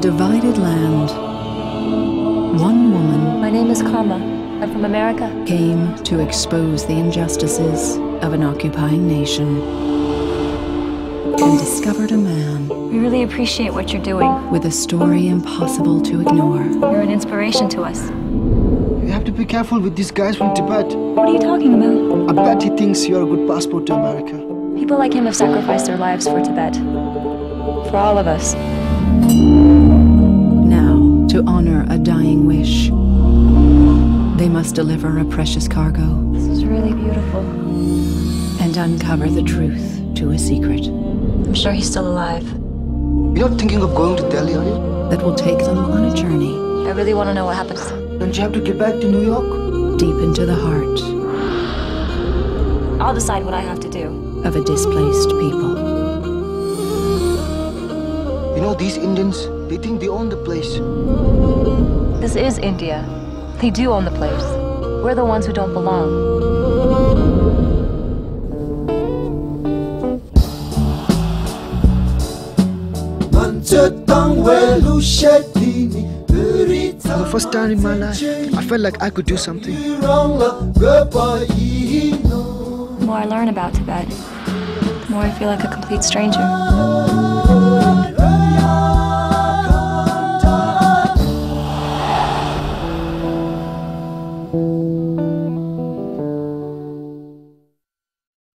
divided land, one woman My name is Karma. I'm from America. came to expose the injustices of an occupying nation and discovered a man We really appreciate what you're doing. with a story impossible to ignore. You're an inspiration to us. You have to be careful with these guys from Tibet. What are you talking about? I bet he thinks you're a good passport to America. People like him have sacrificed their lives for Tibet. For all of us. They must deliver a precious cargo This is really beautiful. and uncover the truth to a secret I'm sure he's still alive. You're not thinking of going to Delhi, are you? that will take them on a journey I really want to know what happens. Don't you have to get back to New York? deep into the heart I'll decide what I have to do. of a displaced people. You know, these Indians, they think they own the place. This is India. They do own the place. We're the ones who don't belong. For the first time in my life, I felt like I could do something. The more I learn about Tibet, the more I feel like a complete stranger.